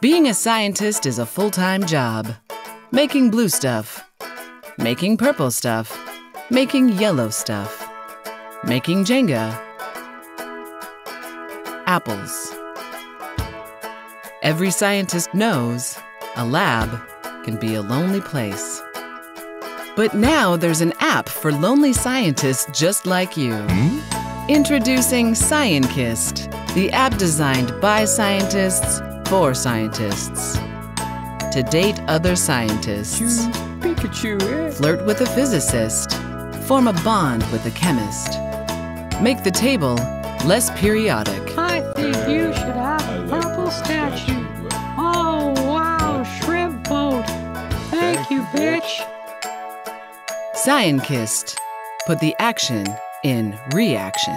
Being a scientist is a full time job. Making blue stuff, making purple stuff, making yellow stuff, making Jenga, apples. Every scientist knows a lab can be a lonely place. But now there's an app for lonely scientists just like you. Introducing Scienkissed, the app designed by scientists for scientists. To date other scientists, Pikachu, eh? flirt with a physicist, form a bond with a chemist, make the table less periodic. I think you should have a purple statue. Oh, wow, shrimp boat. Thank you, bitch. Scienkissed, put the action in reaction.